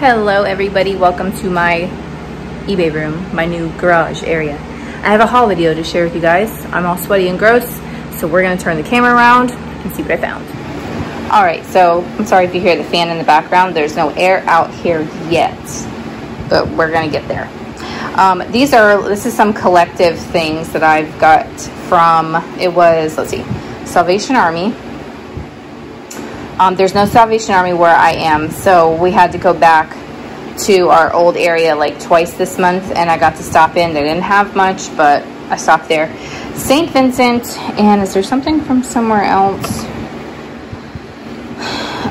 Hello everybody, welcome to my eBay room, my new garage area. I have a haul video to share with you guys. I'm all sweaty and gross, so we're gonna turn the camera around and see what I found. All right, so I'm sorry if you hear the fan in the background. There's no air out here yet, but we're gonna get there. Um, these are, this is some collective things that I've got from, it was, let's see, Salvation Army, um, there's no Salvation Army where I am, so we had to go back to our old area like twice this month, and I got to stop in. They didn't have much, but I stopped there. St. Vincent, and is there something from somewhere else?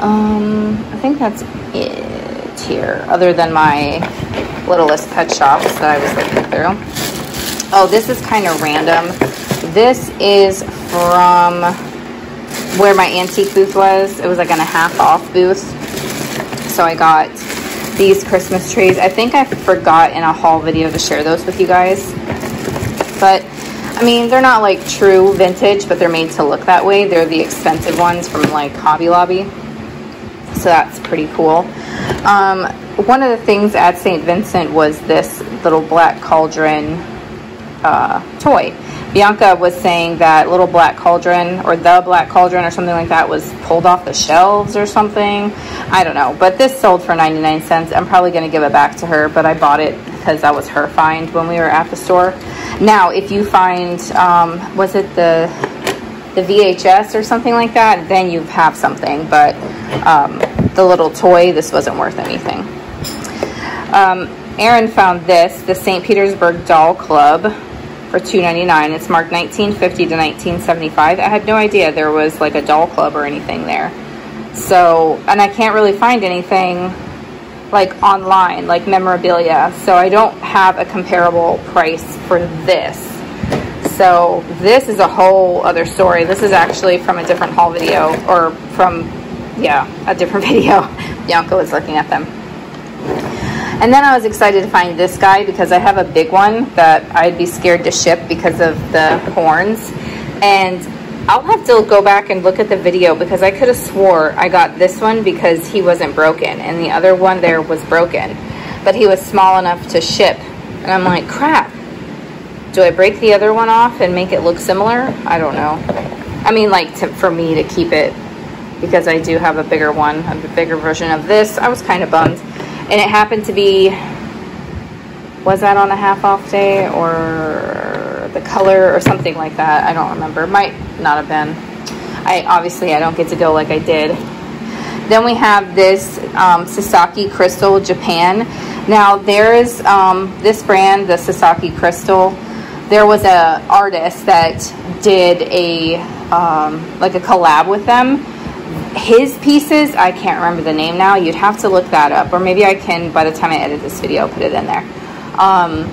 Um, I think that's it here, other than my littlest pet shops that I was looking through. Oh, this is kind of random. This is from where my antique booth was. It was like on a half off booth. So I got these Christmas trees. I think I forgot in a haul video to share those with you guys. But, I mean, they're not like true vintage, but they're made to look that way. They're the expensive ones from like Hobby Lobby. So that's pretty cool. Um, one of the things at St. Vincent was this little black cauldron uh, toy. Bianca was saying that Little Black Cauldron or The Black Cauldron or something like that was pulled off the shelves or something. I don't know. But this sold for 99 cents. I'm probably going to give it back to her, but I bought it because that was her find when we were at the store. Now, if you find, um, was it the the VHS or something like that, then you have something. But um, the little toy, this wasn't worth anything. Um, Aaron found this, the St. Petersburg Doll Club for $2.99. It's marked 1950 to 1975. I had no idea there was like a doll club or anything there. So, and I can't really find anything like online, like memorabilia. So I don't have a comparable price for this. So this is a whole other story. This is actually from a different haul video or from, yeah, a different video. Bianca was looking at them. And then I was excited to find this guy because I have a big one that I'd be scared to ship because of the horns. And I'll have to go back and look at the video because I could have swore I got this one because he wasn't broken and the other one there was broken. But he was small enough to ship. And I'm like, crap. Do I break the other one off and make it look similar? I don't know. I mean, like, to, for me to keep it because I do have a bigger one, a bigger version of this. I was kind of bummed and it happened to be was that on a half off day or the color or something like that? I don't remember. Might not have been. I obviously i don't get to go like i did. Then we have this um, sasaki crystal japan. Now there's um, this brand the sasaki crystal there was a artist that did a um, like a collab with them his pieces, I can't remember the name now. You'd have to look that up, or maybe I can, by the time I edit this video, put it in there. Um,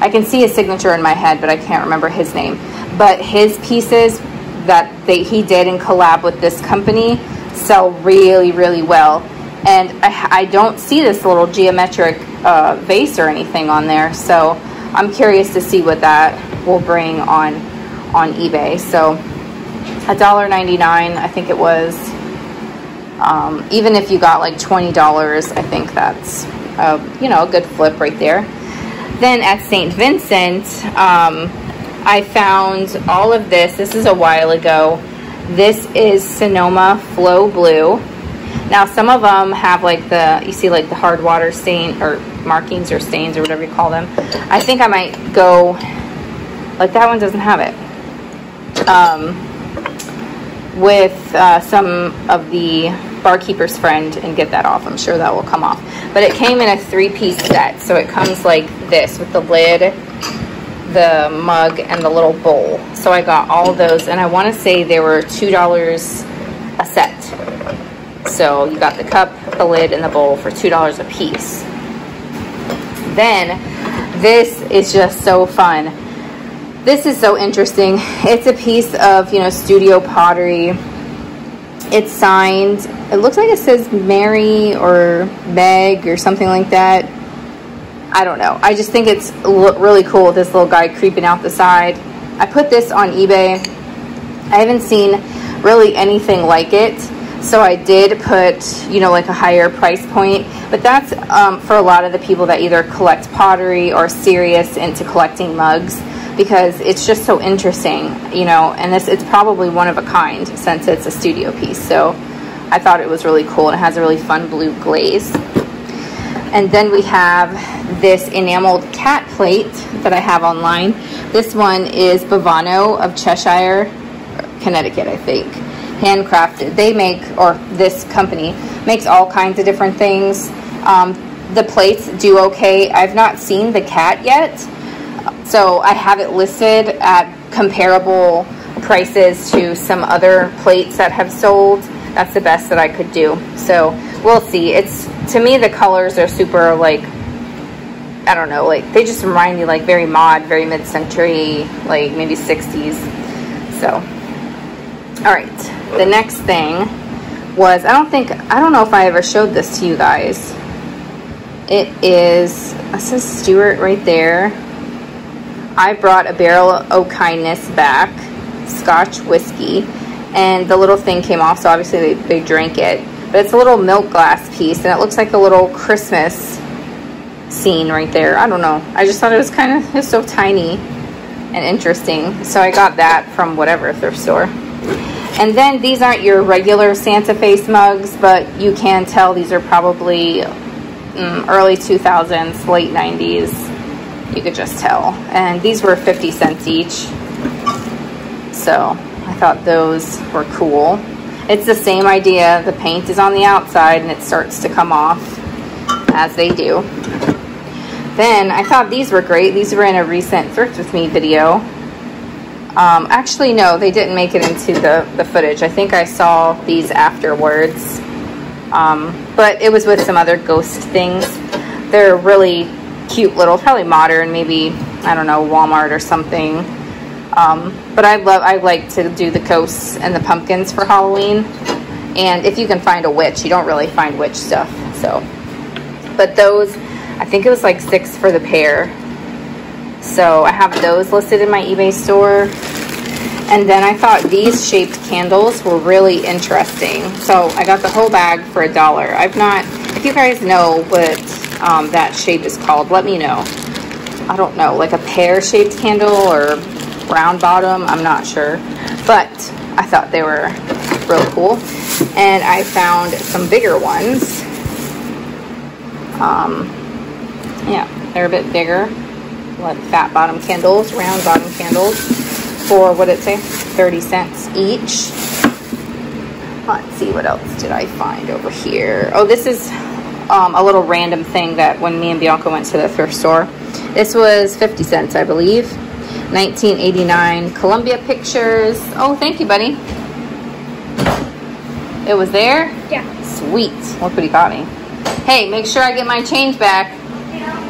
I can see his signature in my head, but I can't remember his name. But his pieces that they, he did in collab with this company sell really, really well. And I, I don't see this little geometric uh, vase or anything on there, so I'm curious to see what that will bring on on eBay. So $1.99, I think it was. Um, even if you got like $20, I think that's, a, you know, a good flip right there. Then at St. Vincent, um, I found all of this. This is a while ago. This is Sonoma Flow Blue. Now, some of them have like the, you see like the hard water stain or markings or stains or whatever you call them. I think I might go, like that one doesn't have it. Um, with uh, some of the barkeeper's friend and get that off. I'm sure that will come off. But it came in a three-piece set. So it comes like this with the lid, the mug, and the little bowl. So I got all those. And I want to say they were $2 a set. So you got the cup, the lid, and the bowl for $2 a piece. Then this is just so fun this is so interesting. It's a piece of, you know, studio pottery. It's signed. It looks like it says Mary or Meg or something like that. I don't know. I just think it's really cool this little guy creeping out the side. I put this on eBay. I haven't seen really anything like it. So I did put, you know, like a higher price point, but that's um, for a lot of the people that either collect pottery or serious into collecting mugs because it's just so interesting, you know, and this it's probably one of a kind since it's a studio piece. So I thought it was really cool and it has a really fun blue glaze. And then we have this enameled cat plate that I have online. This one is Bovano of Cheshire, Connecticut, I think. Handcrafted. They make, or this company, makes all kinds of different things. Um, the plates do okay. I've not seen the cat yet, so I have it listed at comparable prices to some other plates that have sold. That's the best that I could do. So we'll see. It's to me the colors are super like I don't know, like they just remind me like very mod, very mid-century, like maybe 60s. So, all right. The next thing was I don't think I don't know if I ever showed this to you guys. It is it says Stewart right there. I brought a barrel of kindness back, Scotch whiskey, and the little thing came off, so obviously they, they drank it. But it's a little milk glass piece, and it looks like a little Christmas scene right there. I don't know. I just thought it was kind of it's so tiny and interesting. So I got that from whatever thrift store. And then these aren't your regular Santa face mugs, but you can tell these are probably um, early 2000s, late 90s. You could just tell. And these were 50 cents each. So I thought those were cool. It's the same idea. The paint is on the outside and it starts to come off as they do. Then I thought these were great. These were in a recent Thrift With Me video. Um, actually, no, they didn't make it into the, the footage. I think I saw these afterwards. Um, but it was with some other ghost things. They're really cute little, probably modern, maybe, I don't know, Walmart or something. Um, but I love, I like to do the ghosts and the pumpkins for Halloween. And if you can find a witch, you don't really find witch stuff. So, but those I think it was like six for the pair. So I have those listed in my eBay store. And then I thought these shaped candles were really interesting. So I got the whole bag for a dollar. I've not, if you guys know what um, that shape is called, let me know. I don't know, like a pear shaped candle or round bottom, I'm not sure. But I thought they were real cool. And I found some bigger ones. Um, yeah, they're a bit bigger. Like fat bottom candles, round bottom candles for what it say? 30 cents each. Let's see, what else did I find over here? Oh, this is um, a little random thing that when me and Bianca went to the thrift store, this was 50 cents, I believe. 1989 Columbia Pictures. Oh, thank you, buddy. It was there? Yeah. Sweet. Look what he got me. Hey, make sure I get my change back. Yeah.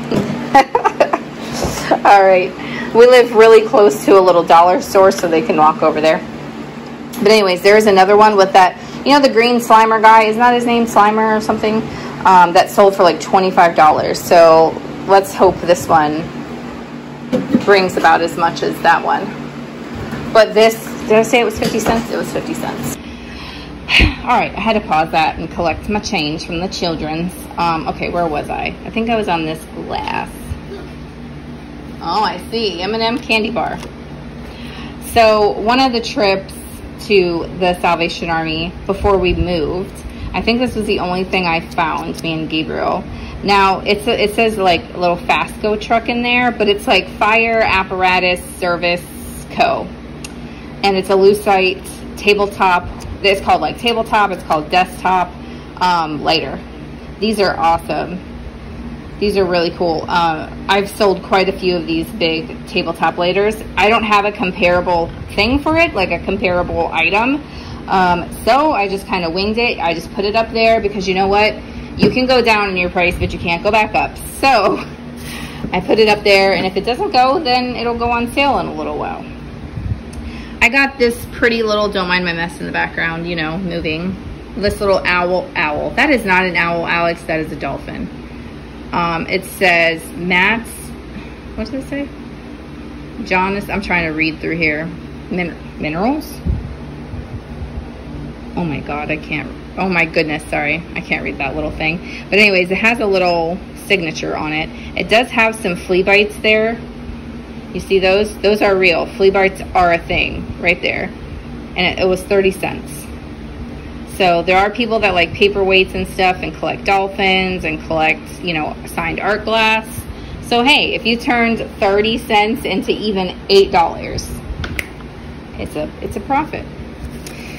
All right. We live really close to a little dollar store, so they can walk over there. But anyways, there's another one with that, you know, the green Slimer guy. Isn't that his name, Slimer or something? Um, that sold for like $25. So let's hope this one brings about as much as that one. But this, did I say it was 50 cents? It was 50 cents. All right, I had to pause that and collect my change from the children's. Um, okay, where was I? I think I was on this glass. Oh, I see. M&M candy bar. So one of the trips to the Salvation Army before we moved, I think this was the only thing I found, me and Gabriel. Now, it's a, it says like a little Fastco truck in there, but it's like Fire Apparatus Service Co. And it's a Lucite tabletop. It's called like tabletop. It's called desktop um, lighter. These are awesome. These are really cool. Uh, I've sold quite a few of these big tabletop lighters. I don't have a comparable thing for it, like a comparable item. Um, so I just kind of winged it. I just put it up there because you know what? You can go down in your price, but you can't go back up. So I put it up there, and if it doesn't go, then it'll go on sale in a little while. I got this pretty little, don't mind my mess in the background, you know, moving. This little owl, owl. That is not an owl, Alex. That is a dolphin. Um, it says Matt's, what does it say? Jonas, I'm trying to read through here. Min minerals? Oh my God, I can't, oh my goodness, sorry, I can't read that little thing. But anyways, it has a little signature on it. It does have some flea bites there. You see those? Those are real. Flea bites are a thing right there. And it, it was 30 cents. So there are people that like paperweights and stuff and collect dolphins and collect, you know, signed art glass. So hey, if you turned 30 cents into even $8, it's a it's a profit.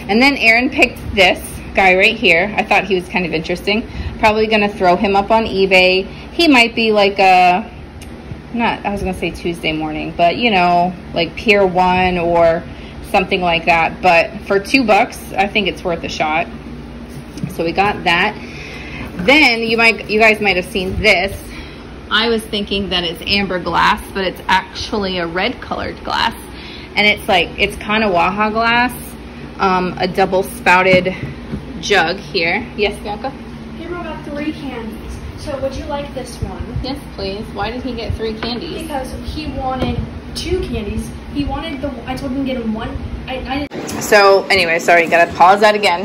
And then Aaron picked this guy right here. I thought he was kind of interesting. Probably gonna throw him up on eBay. He might be like a not I was gonna say Tuesday morning, but you know, like Pier One or something like that. But for two bucks, I think it's worth a shot. So we got that. Then you might you guys might have seen this. I was thinking that it's amber glass, but it's actually a red colored glass. And it's like, it's Kanawha glass, um, a double spouted jug here. Yes, Bianca? He got three candies. So would you like this one? Yes, please. Why did he get three candies? Because he wanted two candies. He wanted the, I told him to get him one. I, I so anyway, sorry, gotta pause that again.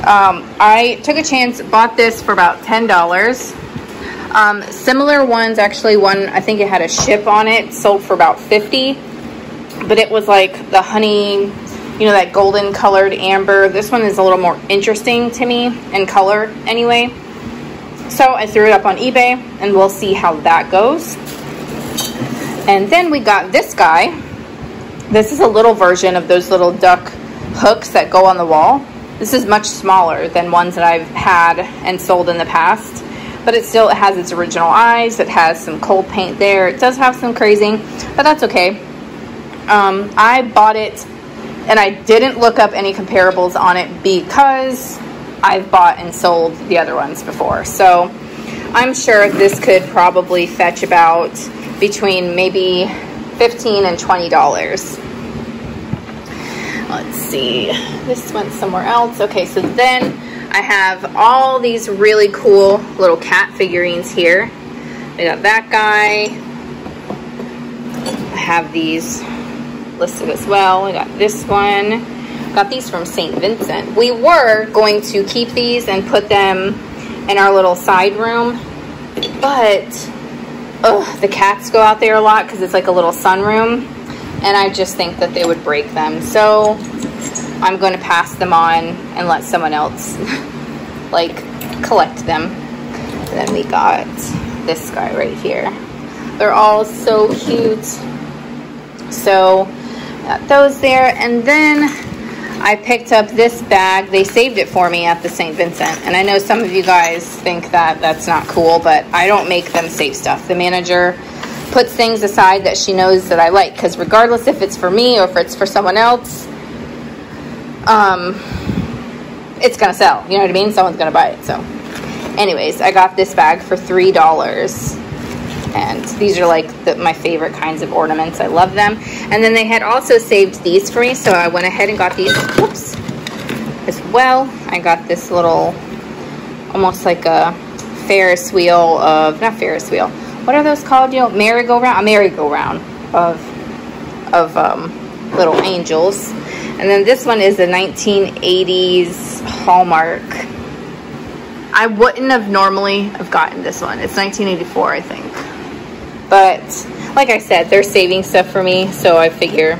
Um, I took a chance, bought this for about $10. Um, similar ones, actually one, I think it had a ship on it, sold for about 50 but it was like the honey, you know, that golden colored amber. This one is a little more interesting to me in color anyway. So I threw it up on eBay and we'll see how that goes. And then we got this guy. This is a little version of those little duck hooks that go on the wall. This is much smaller than ones that I've had and sold in the past. But it still has its original eyes. It has some cold paint there. It does have some crazing, but that's okay. Um, I bought it and I didn't look up any comparables on it because I've bought and sold the other ones before. So I'm sure this could probably fetch about between maybe 15 and $20. Let's see, this went somewhere else. Okay, so then I have all these really cool little cat figurines here. I got that guy. I have these listed as well. We got this one. Got these from St. Vincent. We were going to keep these and put them in our little side room, but the cats go out there a lot because it's like a little sunroom, and I just think that they would break them. So I'm going to pass them on and let someone else like collect them. And then we got this guy right here. They're all so cute. So Got those there. And then I picked up this bag. They saved it for me at the St. Vincent. And I know some of you guys think that that's not cool, but I don't make them save stuff. The manager puts things aside that she knows that I like. Because regardless if it's for me or if it's for someone else, um, it's to sell. You know what I mean? Someone's to buy it. So anyways, I got this bag for $3 and these are like the, my favorite kinds of ornaments. I love them. And then they had also saved these for me, so I went ahead and got these, whoops, as well. I got this little, almost like a Ferris wheel of, not Ferris wheel, what are those called, you know, merry-go-round? A merry-go-round of, of um, little angels. And then this one is a 1980s Hallmark I wouldn't have normally have gotten this one. It's 1984, I think. But like I said, they're saving stuff for me, so I figure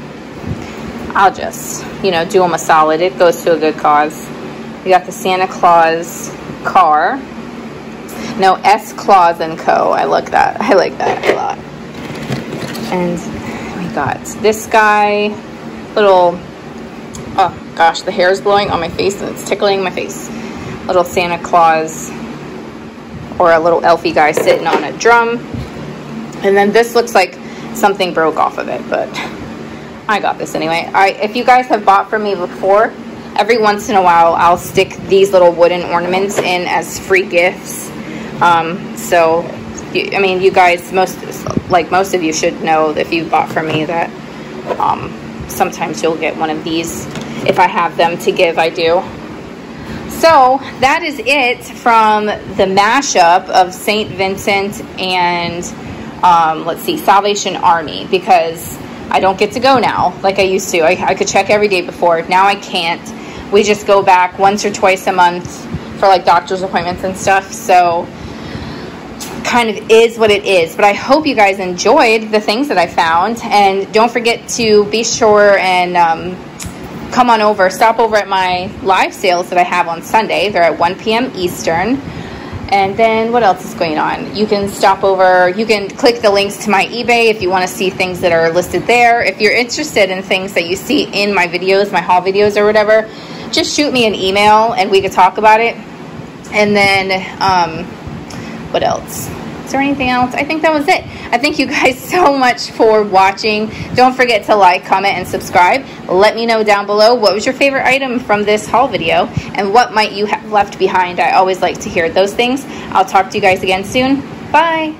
I'll just, you know, do them a solid. It goes to a good cause. We got the Santa Claus car. No, S Claus and Co. I like that. I like that a lot. And oh we got this guy, little, oh gosh, the hair is blowing on my face and it's tickling my face. Little Santa Claus or a little elfie guy sitting on a drum. And then this looks like something broke off of it, but I got this anyway. I, if you guys have bought from me before, every once in a while I'll stick these little wooden ornaments in as free gifts. Um, so, I mean, you guys, most like most of you should know if you bought from me that um, sometimes you'll get one of these. If I have them to give, I do. So that is it from the mashup of St. Vincent and um, let's see, Salvation Army because I don't get to go now like I used to. I, I could check every day before. Now I can't. we just go back once or twice a month for like doctor's appointments and stuff. So kind of is what it is. But I hope you guys enjoyed the things that I found. And don't forget to be sure and um, come on over, stop over at my live sales that I have on Sunday. They're at 1 p.m. Eastern. And then what else is going on? You can stop over, you can click the links to my eBay if you want to see things that are listed there. If you're interested in things that you see in my videos, my haul videos or whatever, just shoot me an email and we could talk about it. And then, um, what else? Is there anything else? I think that was it. I thank you guys so much for watching. Don't forget to like, comment, and subscribe. Let me know down below what was your favorite item from this haul video and what might you have left behind. I always like to hear those things. I'll talk to you guys again soon. Bye.